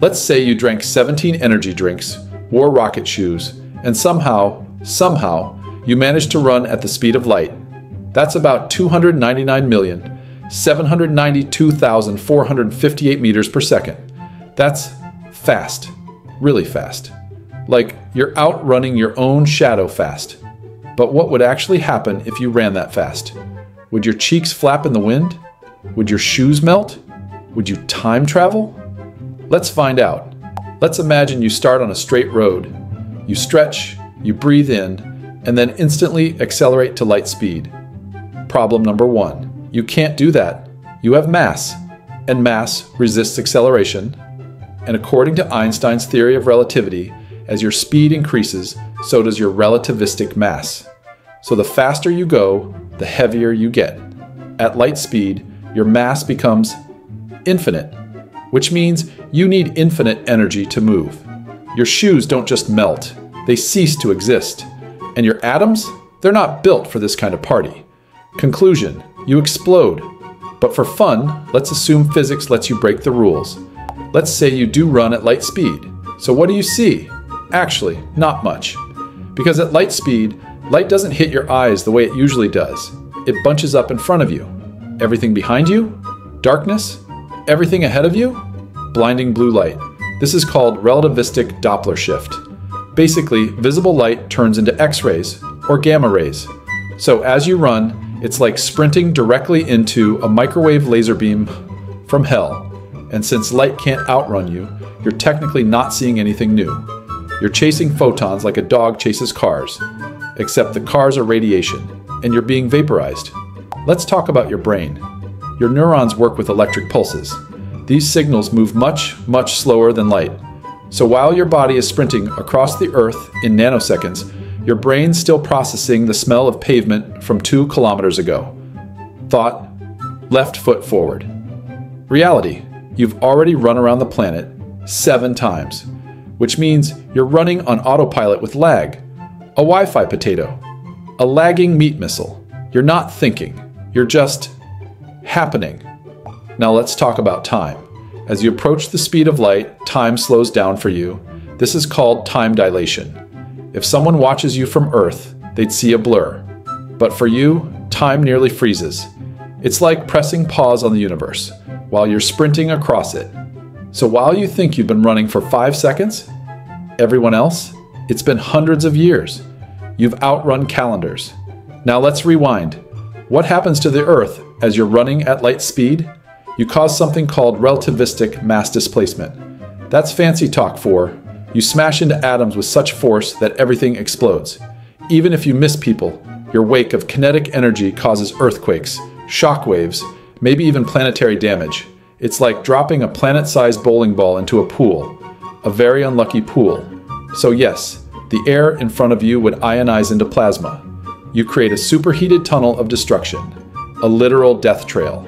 Let's say you drank 17 energy drinks, wore rocket shoes, and somehow, somehow, you managed to run at the speed of light. That's about 299,792,458 meters per second. That's fast, really fast. Like you're outrunning your own shadow fast. But what would actually happen if you ran that fast? Would your cheeks flap in the wind? Would your shoes melt? Would you time travel? Let's find out. Let's imagine you start on a straight road. You stretch, you breathe in, and then instantly accelerate to light speed. Problem number one you can't do that. You have mass, and mass resists acceleration. And according to Einstein's theory of relativity, as your speed increases, so does your relativistic mass. So the faster you go, the heavier you get. At light speed, your mass becomes infinite, which means you need infinite energy to move. Your shoes don't just melt, they cease to exist. And your atoms, they're not built for this kind of party. Conclusion you explode. But for fun, let's assume physics lets you break the rules. Let's say you do run at light speed. So what do you see? Actually, not much. Because at light speed, light doesn't hit your eyes the way it usually does. It bunches up in front of you. Everything behind you? Darkness? Everything ahead of you? Blinding blue light. This is called relativistic Doppler shift. Basically, visible light turns into X rays or gamma rays. So as you run, it's like sprinting directly into a microwave laser beam from hell. And since light can't outrun you, you're technically not seeing anything new. You're chasing photons like a dog chases cars, except the cars are radiation, and you're being vaporized. Let's talk about your brain. Your neurons work with electric pulses. These signals move much, much slower than light. So while your body is sprinting across the earth in nanoseconds, your brain's still processing the smell of pavement from two kilometers ago. Thought, left foot forward. Reality, you've already run around the planet seven times which means you're running on autopilot with lag, a Wi Fi potato, a lagging meat missile. You're not thinking, you're just happening. Now let's talk about time. As you approach the speed of light, time slows down for you. This is called time dilation. If someone watches you from Earth, they'd see a blur. But for you, time nearly freezes. It's like pressing pause on the universe while you're sprinting across it. So while you think you've been running for five seconds, everyone else, it's been hundreds of years. You've outrun calendars. Now let's rewind. What happens to the Earth as you're running at light speed? You cause something called relativistic mass displacement. That's fancy talk for you smash into atoms with such force that everything explodes. Even if you miss people, your wake of kinetic energy causes earthquakes, shock waves, maybe even planetary damage. It's like dropping a planet sized bowling ball into a pool, a very unlucky pool. So, yes, the air in front of you would ionize into plasma. You create a superheated tunnel of destruction, a literal death trail.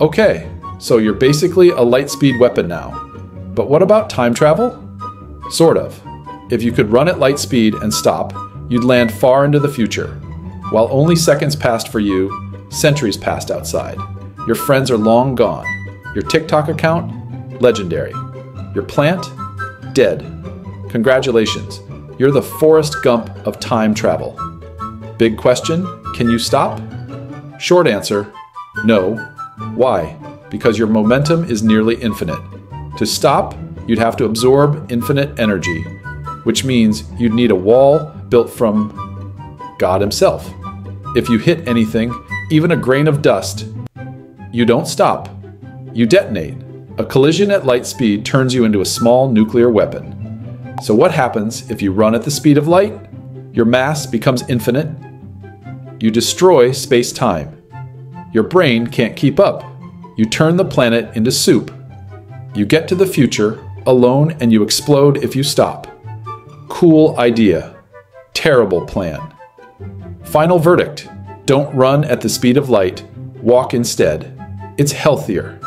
Okay, so you're basically a light speed weapon now. But what about time travel? Sort of. If you could run at light speed and stop, you'd land far into the future. While only seconds passed for you, centuries passed outside. Your friends are long gone. Your TikTok account? Legendary. Your plant? Dead. Congratulations. You're the Forrest Gump of time travel. Big question Can you stop? Short answer No. Why? Because your momentum is nearly infinite. To stop, you'd have to absorb infinite energy, which means you'd need a wall built from God Himself. If you hit anything, even a grain of dust, you don't stop, you detonate. A collision at light speed turns you into a small nuclear weapon. So, what happens if you run at the speed of light? Your mass becomes infinite. You destroy space time. Your brain can't keep up. You turn the planet into soup. You get to the future alone and you explode if you stop. Cool idea. Terrible plan. Final verdict don't run at the speed of light, walk instead. It's healthier.